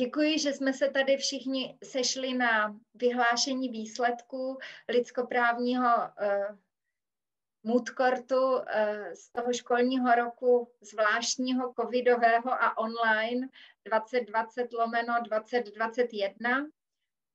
Děkuji, že jsme se tady všichni sešli na vyhlášení výsledků lidskoprávního uh, moodcourtu uh, z toho školního roku zvláštního covidového a online 2020 lomeno 2021.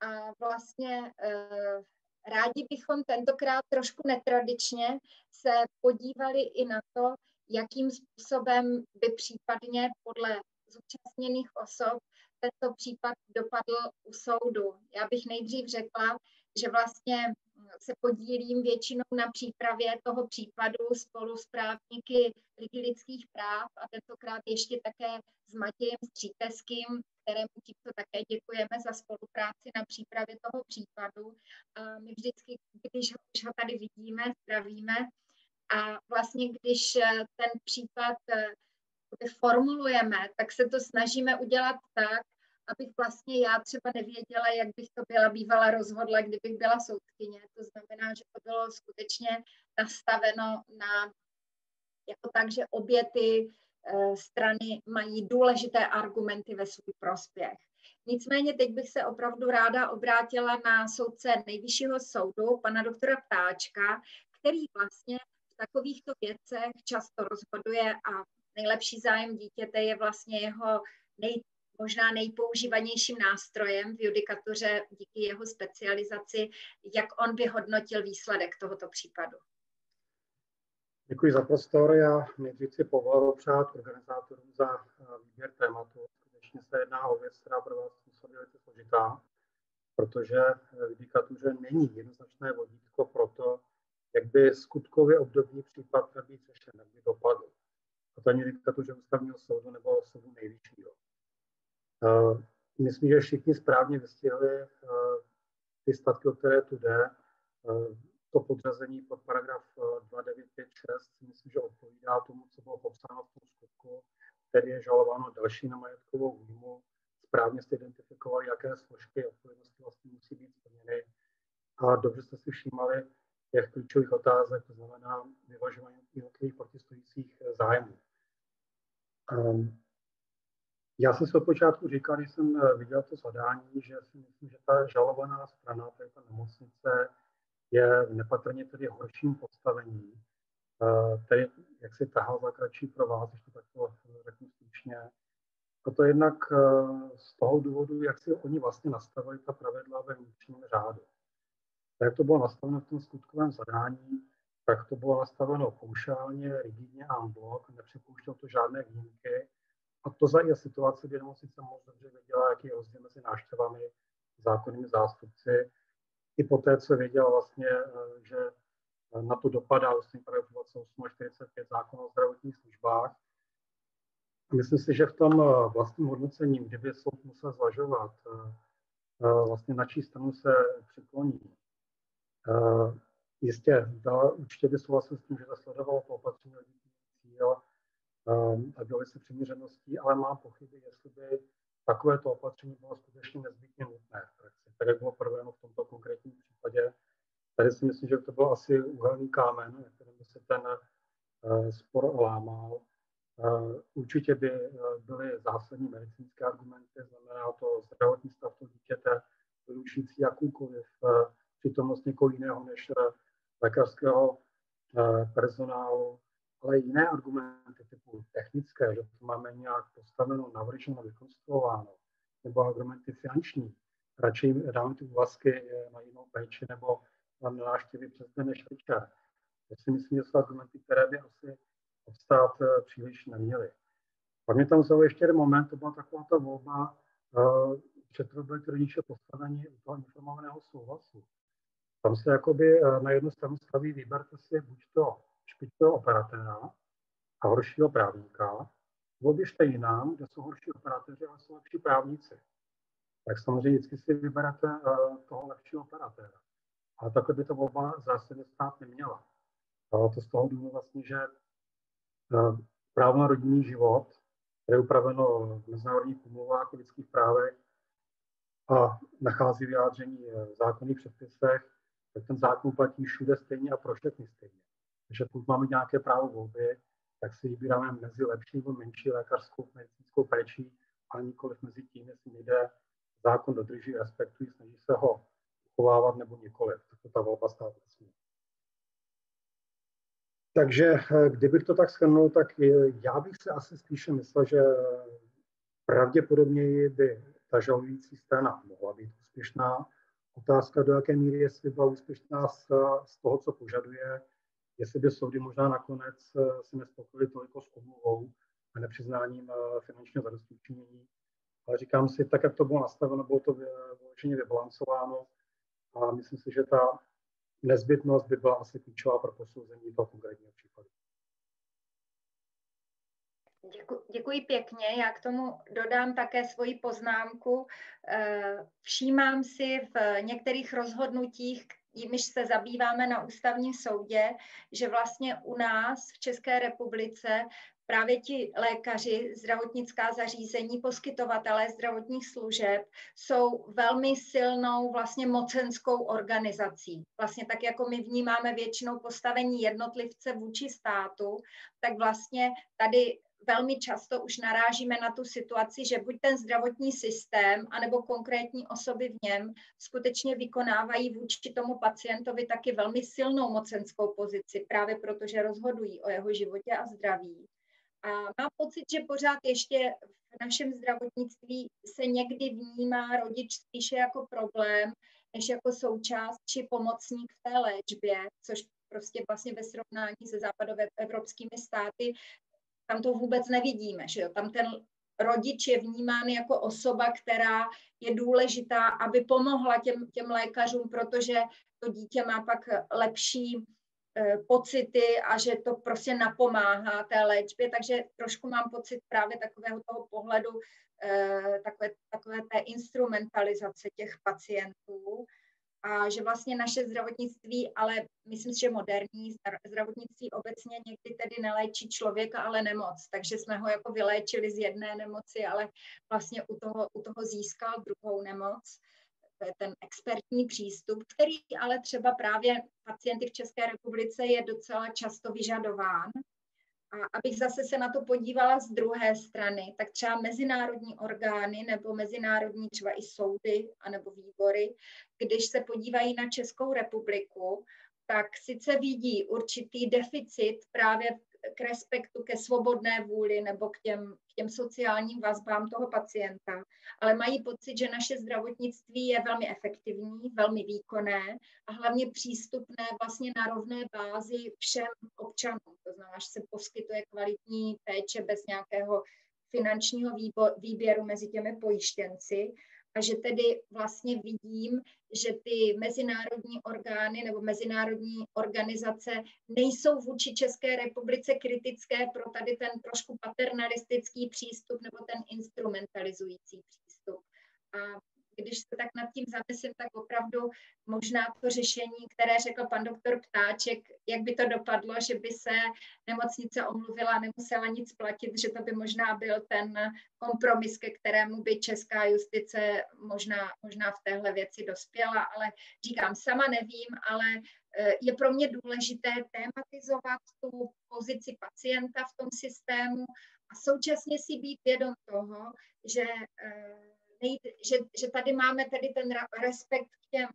A vlastně uh, rádi bychom tentokrát trošku netradičně se podívali i na to, jakým způsobem by případně podle zúčastněných osob tento případ dopadl u soudu. Já bych nejdřív řekla, že vlastně se podílím většinou na přípravě toho případu spolu s právníky Ligy lidských práv a tentokrát ještě také s Matějem Stříteským, kterému tímto také děkujeme za spolupráci na přípravě toho případu. A my vždycky, když ho, když ho tady vidíme, zdravíme a vlastně když ten případ formulujeme, tak se to snažíme udělat tak, abych vlastně já třeba nevěděla, jak bych to byla bývala rozhodla, kdybych byla soudkyně. To znamená, že to bylo skutečně nastaveno na jako tak, že obě ty uh, strany mají důležité argumenty ve svůj prospěch. Nicméně teď bych se opravdu ráda obrátila na soudce nejvyššího soudu, pana doktora Ptáčka, který vlastně v takovýchto věcech často rozhoduje a nejlepší zájem dítěte je vlastně jeho nej, možná nejpoužívanějším nástrojem v judikatuře díky jeho specializaci, jak on vyhodnotil výsledek tohoto případu. Děkuji za prostor. Já nejdřív si povolil přát organizátorům za eh, výběr tématu. Skutečně se jedná o věc, která pro vás musí velice složitá, protože v judikatuře není jednoznačné vodítko pro to, jak by skutkově obdobný případ měl být řešen, jak by dopadl. A to ani judikatuře ústavního soudu nebo soudu nejvyššího. Eh, myslím, že všichni správně vystihli eh, ty statky, o které tu jde. Eh, to podřazení pod paragraf 2956 myslím, že odpovídá tomu, co bylo popsáno v tom skutku, který je žalováno další na majetkovou újmu. Správně jste identifikovali, jaké složky odpovědnosti vlastně musí být splněny. A dobře jste si všímali těch klíčových otázek, to znamená vyvažování jednotlivých protistojících zájmů. Um, já jsem si od počátku říkal, když jsem eh, viděl to zadání, že si myslím, že ta žalovaná strana, je ta nemocnice, je nepatrně tedy horším postavení, eh, tedy jak si tahal za kratší pro vás, když to takto řeknu stručně. A to jednak eh, z toho důvodu, jak si oni vlastně nastavili ta pravidla ve vnitřním řádu. Jak to bylo nastaveno v tom skutkovém zadání, tak to bylo nastaveno paušálně, rigidně a blok, nepřipouštělo to žádné výjimky, a to za je situace, kdy nemocnice moc dobře věděla, jaký je rozdíl mezi návštěvami, zákonnými zástupci. I po té, co věděla vlastně, eh, že eh, na to dopadá vlastně 28 a 45 zákon o zdravotních službách. Myslím si, že v tom eh, vlastním hodnocení, kdyby soud musel zvažovat, vlastně na čí stranu se přikloní, jistě dala, určitě by souhlasil s tím, že zasledovalo to opatření cíl, Ehm, a byly se přiměřeností, ale mám pochyby, jestli by takovéto opatření bylo skutečně nezbytně nutné v praxi, tak jak bylo provedeno v tomto konkrétním případě. Tady si myslím, že to byl asi úhelný kámen, na kterém by se ten uh, spor lámal. Uh, určitě by byly zásadní medicínské argumenty, znamená to zdravotní stav toho dítěte, vylučující jakoukoliv přítomnost někoho jiného než lékařského personálu, ale jiné argumenty typu technické, že to máme nějak postaveno, navrženo, vykonstruováno, nebo argumenty finanční, radši dáme ty úvazky na jinou péči nebo na návštěvy přes den než večer. To si myslím, že jsou argumenty, které by asi obstát eh, příliš neměly. Pak mě tam vzal ještě jeden moment, to byla taková ta volba, před byli ty rodiče postavení u toho informovaného souhlasu. Tam se jakoby uh, na jednu stranu staví, vyberte si buď to špičkového operatéra a horšího právníka, běžte jinam, kde jsou horší operatéři, ale jsou lepší právníci. Tak samozřejmě vždycky si vyberete uh, toho lepšího operatéra. Ale takhle by to volba zásadně stát neměla. Uh, to z toho důvodu vlastně, že uh, právo na rodinný život, které je upraveno v mezinárodních umluvách o lidských právech a nachází vyjádření v zákonných předpisech, tak ten zákon platí všude stejně a pro všechny stejně. Takže pokud máme nějaké právo volby, tak si vybíráme mezi lepší nebo menší lékařskou medicínskou péčí a nikoliv mezi tím, jestli lidé zákon dodrží, respektují, snaží se ho uchovávat nebo nikoliv. To ta volba smí. Takže eh, kdybych to tak shrnul, tak já bych si asi spíše myslel, že pravděpodobně by ta žalující strana mohla být úspěšná. Otázka, do jaké míry jestli byla úspěšná z, z toho, co požaduje, jestli by soudy možná nakonec eh, si nespokojili toliko s omluvou a nepřiznáním eh, finančního zadostiučinění. Ale říkám si, tak jak to bylo nastaveno, bylo to vyloženě vybalancováno a myslím si, že ta nezbytnost by byla asi klíčová pro posouzení toho konkrétního případu. Děkuji, děkuji pěkně. Já k tomu dodám také svoji poznámku. Eh, všímám si v některých rozhodnutích, jimiž se zabýváme na ústavním soudě, že vlastně u nás v České republice právě ti lékaři, zdravotnická zařízení, poskytovatelé zdravotních služeb jsou velmi silnou vlastně mocenskou organizací. Vlastně tak, jako my vnímáme většinou postavení jednotlivce vůči státu, tak vlastně tady velmi často už narážíme na tu situaci, že buď ten zdravotní systém, anebo konkrétní osoby v něm skutečně vykonávají vůči tomu pacientovi taky velmi silnou mocenskou pozici, právě protože rozhodují o jeho životě a zdraví. A mám pocit, že pořád ještě v našem zdravotnictví se někdy vnímá rodič spíše jako problém, než jako součást či pomocník v té léčbě, což prostě vlastně ve srovnání se západoevropskými státy, tam to vůbec nevidíme, že jo? Tam ten rodič je vnímán jako osoba, která je důležitá, aby pomohla těm, těm lékařům, protože to dítě má pak lepší Eh, pocity a že to prostě napomáhá té léčbě, takže trošku mám pocit právě takového toho pohledu, eh, takové, takové té instrumentalizace těch pacientů a že vlastně naše zdravotnictví, ale myslím si, že moderní zdravotnictví obecně někdy tedy neléčí člověka, ale nemoc, takže jsme ho jako vyléčili z jedné nemoci, ale vlastně u toho, u toho získal druhou nemoc to je ten expertní přístup, který ale třeba právě pacienty v České republice je docela často vyžadován. A abych zase se na to podívala z druhé strany, tak třeba mezinárodní orgány nebo mezinárodní třeba i soudy anebo výbory, když se podívají na Českou republiku, tak sice vidí určitý deficit právě k respektu, ke svobodné vůli nebo k těm, k těm sociálním vazbám toho pacienta, ale mají pocit, že naše zdravotnictví je velmi efektivní, velmi výkonné a hlavně přístupné vlastně na rovné bázi všem občanům. To znamená, že se poskytuje kvalitní péče bez nějakého finančního výběru mezi těmi pojištěnci a že tedy vlastně vidím, že ty mezinárodní orgány nebo mezinárodní organizace nejsou vůči České republice kritické pro tady ten trošku paternalistický přístup nebo ten instrumentalizující přístup. A když se tak nad tím zamyslím, tak opravdu možná to řešení, které řekl pan doktor Ptáček, jak by to dopadlo, že by se nemocnice omluvila nemusela nic platit, že to by možná byl ten kompromis, ke kterému by česká justice možná, možná v téhle věci dospěla, ale říkám, sama nevím, ale eh, je pro mě důležité tematizovat tu pozici pacienta v tom systému a současně si být vědom toho, že eh, nejít, že, že tady máme tedy ten respekt k těm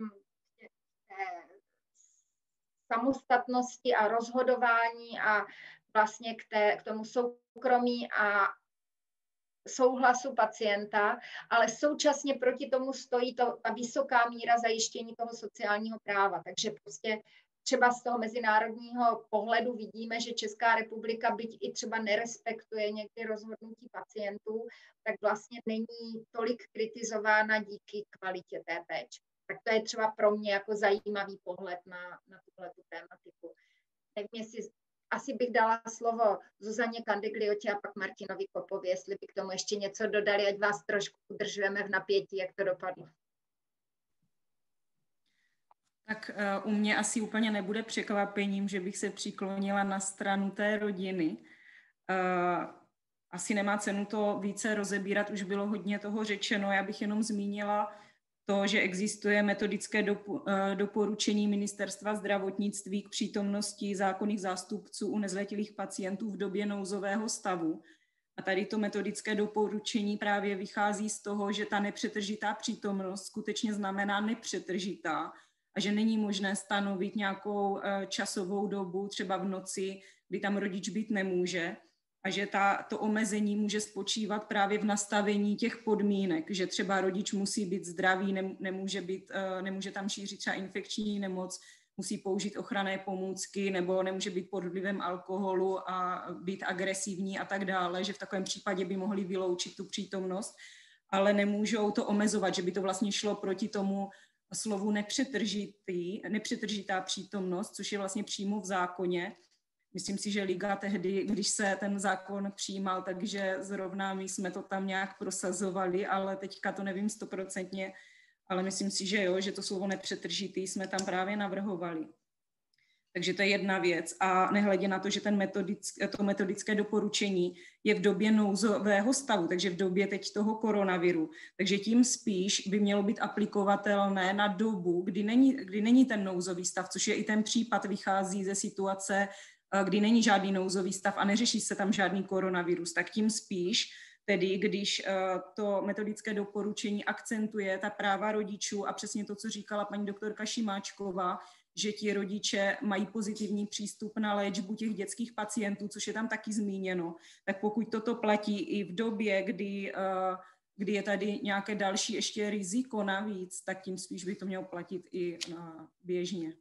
k samostatnosti a rozhodování a vlastně k, té, k tomu soukromí a souhlasu pacienta, ale současně proti tomu stojí to, ta vysoká míra zajištění toho sociálního práva. Takže prostě třeba z toho mezinárodního pohledu vidíme, že Česká republika, byť i třeba nerespektuje někdy rozhodnutí pacientů, tak vlastně není tolik kritizována díky kvalitě té péče. Tak to je třeba pro mě jako zajímavý pohled na, na tuhle tématiku. Nevím, jestli asi bych dala slovo Zuzaně Kandigliotě a pak Martinovi Kopovi, jestli by k tomu ještě něco dodali, ať vás trošku udržujeme v napětí, jak to dopadlo. Tak eh, u mě asi úplně nebude překvapením, že bych se přiklonila na stranu té rodiny. Eh, asi nemá cenu to více rozebírat, už bylo hodně toho řečeno. Já bych jenom zmínila to, že existuje metodické eh, doporučení Ministerstva zdravotnictví k přítomnosti zákonných zástupců u nezletilých pacientů v době nouzového stavu. A tady to metodické doporučení právě vychází z toho, že ta nepřetržitá přítomnost skutečně znamená nepřetržitá a že není možné stanovit nějakou eh, časovou dobu, třeba v noci, kdy tam rodič být nemůže a že ta, to omezení může spočívat právě v nastavení těch podmínek, že třeba rodič musí být zdravý, nemůže, být, eh, nemůže tam šířit třeba infekční nemoc, musí použít ochranné pomůcky nebo nemůže být pod vlivem alkoholu a být agresivní a tak dále, že v takovém případě by mohli vyloučit tu přítomnost, ale nemůžou to omezovat, že by to vlastně šlo proti tomu slovu nepřetržitý, nepřetržitá přítomnost, což je vlastně přímo v zákoně. Myslím si, že Liga tehdy, když se ten zákon přijímal, takže zrovna my jsme to tam nějak prosazovali, ale teďka to nevím stoprocentně, ale myslím si, že jo, že to slovo nepřetržitý jsme tam právě navrhovali. Takže to je jedna věc. A nehledě na to, že ten metodick, to metodické doporučení je v době nouzového stavu, takže v době teď toho koronaviru. Takže tím spíš by mělo být aplikovatelné na dobu, kdy není, kdy není ten nouzový stav, což je i ten případ, vychází ze situace, eh, kdy není žádný nouzový stav a neřeší se tam žádný koronavirus. Tak tím spíš Tedy když eh, to metodické doporučení akcentuje ta práva rodičů a přesně to, co říkala paní doktorka Šimáčková, že ti rodiče mají pozitivní přístup na léčbu těch dětských pacientů, což je tam taky zmíněno, tak pokud toto platí i v době, kdy, eh, kdy je tady nějaké další ještě riziko navíc, tak tím spíš by to mělo platit i na běžně.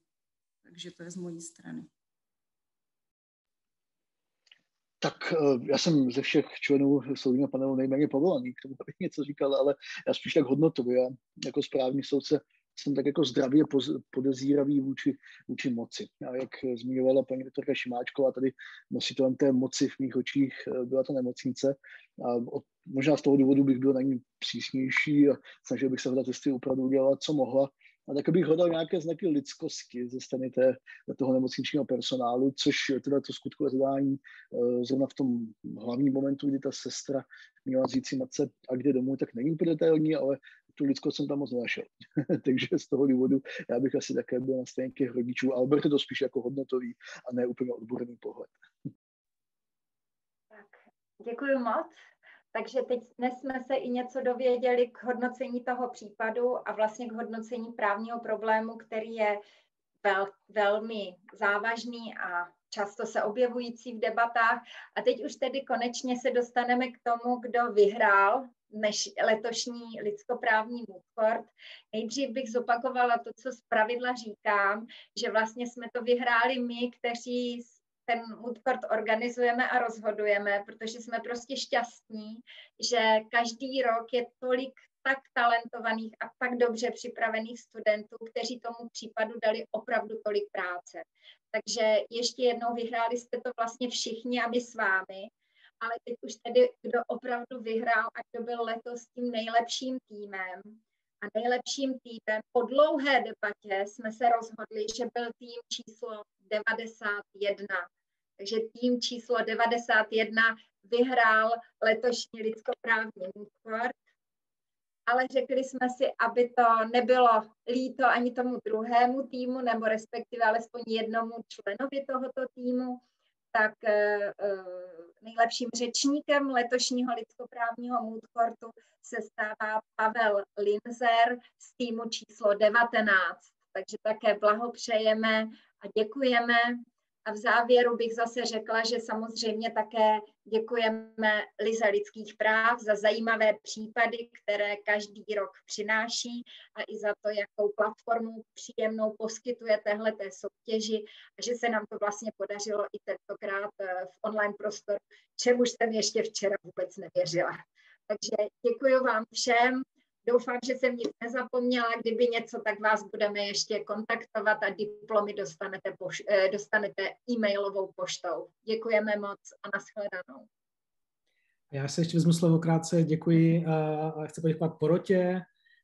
Takže to je z mojí strany. Tak eh, já jsem ze všech členů soudního panelu nejméně povolaný k tomu, abych něco říkal, ale já spíš tak hodnotově. Já jako správní soudce jsem tak jako zdravě podezíravý vůči, vůči moci. A jak zmiňovala paní doktorka Šimáčková, tady nositelem té moci v mých očích eh, byla ta nemocnice. A od, možná z toho důvodu bych byl na ní přísnější a snažil bych se hledat, jestli opravdu udělat, co mohla a tak bych hledal nějaké znaky lidskosti ze strany té, toho nemocničního personálu, což teda to skutkové zadání eh, zrovna v tom hlavním momentu, kdy ta sestra měla si matce a kde domů, tak není úplně detailní, ale tu lidskost jsem tam moc nenašel. Takže z toho důvodu já bych asi také byl na straně těch rodičů, ale berte to spíš jako hodnotový a ne úplně odborný pohled. Tak, děkuji moc. Takže teď dnes jsme se i něco dověděli k hodnocení toho případu a vlastně k hodnocení právního problému, který je vel, velmi závažný a často se objevující v debatách. A teď už tedy konečně se dostaneme k tomu, kdo vyhrál než letošní lidskoprávní mood Nejdřív bych zopakovala to, co z pravidla říkám, že vlastně jsme to vyhráli my, kteří ten mood court organizujeme a rozhodujeme, protože jsme prostě šťastní, že každý rok je tolik tak talentovaných a tak dobře připravených studentů, kteří tomu případu dali opravdu tolik práce. Takže ještě jednou vyhráli jste to vlastně všichni a my s vámi, ale teď už tedy, kdo opravdu vyhrál a kdo byl letos tím nejlepším týmem. A nejlepším týmem po dlouhé debatě jsme se rozhodli, že byl tým číslo 91. Takže tým číslo 91 vyhrál letošní lidskoprávní útvar, ale řekli jsme si, aby to nebylo líto ani tomu druhému týmu, nebo respektive alespoň jednomu členovi tohoto týmu, tak uh, nejlepším řečníkem letošního lidskoprávního mood se stává Pavel Linzer z týmu číslo 19. Takže také blahopřejeme a děkujeme a v závěru bych zase řekla, že samozřejmě také děkujeme Lize lidských práv za zajímavé případy, které každý rok přináší a i za to, jakou platformu příjemnou poskytuje téhle soutěži a že se nám to vlastně podařilo i tentokrát eh, v online prostoru, čemuž jsem ještě včera vůbec nevěřila. Takže děkuji vám všem Doufám, že jsem nic nezapomněla. Kdyby něco, tak vás budeme ještě kontaktovat a diplomy dostanete, poš- eh, dostanete e-mailovou poštou. Děkujeme moc a nashledanou. Já se ještě vezmu slovo krátce. Děkuji a chci poděkovat porotě,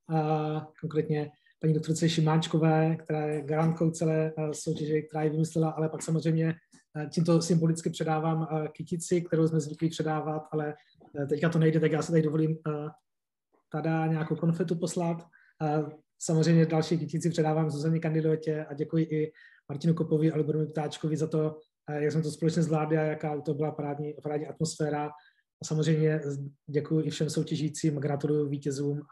a konkrétně paní doktorce Šimáčkové, která je garantkou celé soutěže, která ji vymyslela, ale pak samozřejmě tímto symbolicky předávám kytici, kterou jsme zvyklí předávat, ale teďka to nejde, tak já se tady dovolím tada nějakou konfetu poslat. Samozřejmě další kytici předávám Zuzaně kandidátě a děkuji i Martinu Kopovi a Liboru Ptáčkovi za to, jak jsme to společně zvládli a jaká to byla parádní, parádní atmosféra. A samozřejmě děkuji i všem soutěžícím, gratuluju vítězům